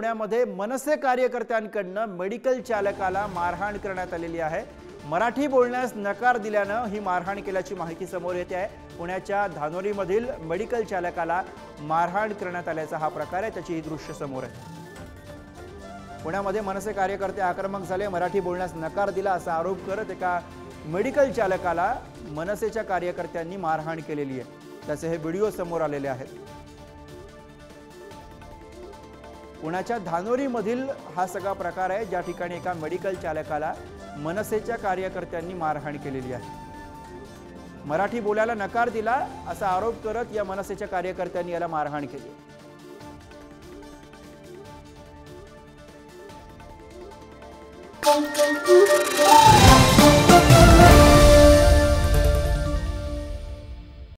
पुण्यामध्ये मनसे कार्यकर्त्यांकडनं मेडिकल चालकाला मारहाण करण्यात आलेली आहे. मराठी बोलण्यास नकार दिल्यानं ही मारहाण केल्याची माहिती समोर येते आहे. पुण्याच्या धानोरीमधील मेडिकल चालकाला मारहाण करण्यात आल्याचा हा प्रकार आहे. त्याची ही दृश्य समोर आहे. पुण्यामध्ये मनसे कार्यकर्ते आक्रमक झाले. मराठी बोलण्यास नकार दिला असा आरोप करत एका मेडिकल चालकाला मनसेच्या कार्यकर्त्यांनी मारहाण केलेली आहे. त्याचे हे व्हिडिओ समोर आलेले आहेत. पुण्याच्या धानोरीमधील हा सगळा प्रकार आहे ज्या ठिकाणी एका मेडिकल चालकाला मनसेच्या कार्यकर्त्यांनी मारहाण केलेली आहे मराठी बोलायला नकार दिला असा आरोप करत या मनसेच्या कार्यकर्त्यांनी याला मारहाण केली Thank you.